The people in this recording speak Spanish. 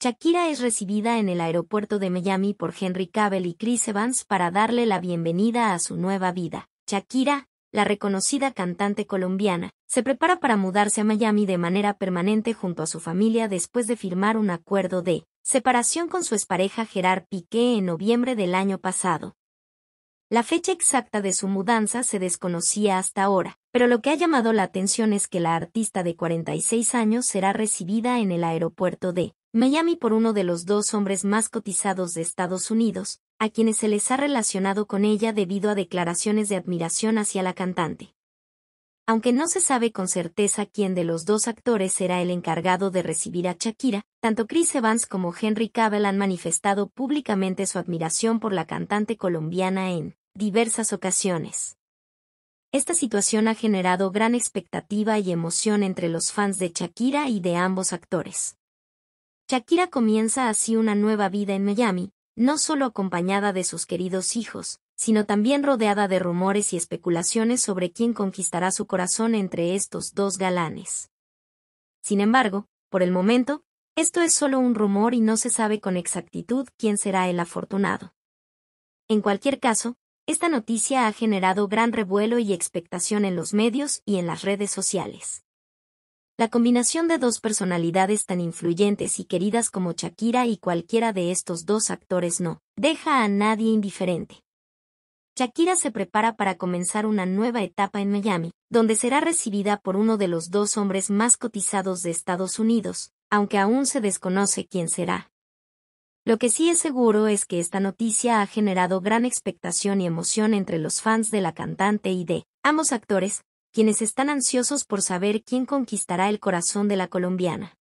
Shakira es recibida en el aeropuerto de Miami por Henry Cavill y Chris Evans para darle la bienvenida a su nueva vida. Shakira, la reconocida cantante colombiana, se prepara para mudarse a Miami de manera permanente junto a su familia después de firmar un acuerdo de separación con su expareja Gerard Piqué en noviembre del año pasado. La fecha exacta de su mudanza se desconocía hasta ahora, pero lo que ha llamado la atención es que la artista de 46 años será recibida en el aeropuerto de Miami por uno de los dos hombres más cotizados de Estados Unidos, a quienes se les ha relacionado con ella debido a declaraciones de admiración hacia la cantante. Aunque no se sabe con certeza quién de los dos actores será el encargado de recibir a Shakira, tanto Chris Evans como Henry Cavill han manifestado públicamente su admiración por la cantante colombiana en diversas ocasiones. Esta situación ha generado gran expectativa y emoción entre los fans de Shakira y de ambos actores. Shakira comienza así una nueva vida en Miami, no solo acompañada de sus queridos hijos, sino también rodeada de rumores y especulaciones sobre quién conquistará su corazón entre estos dos galanes. Sin embargo, por el momento, esto es solo un rumor y no se sabe con exactitud quién será el afortunado. En cualquier caso, esta noticia ha generado gran revuelo y expectación en los medios y en las redes sociales. La combinación de dos personalidades tan influyentes y queridas como Shakira y cualquiera de estos dos actores no deja a nadie indiferente. Shakira se prepara para comenzar una nueva etapa en Miami, donde será recibida por uno de los dos hombres más cotizados de Estados Unidos, aunque aún se desconoce quién será. Lo que sí es seguro es que esta noticia ha generado gran expectación y emoción entre los fans de la cantante y de ambos actores, quienes están ansiosos por saber quién conquistará el corazón de la colombiana.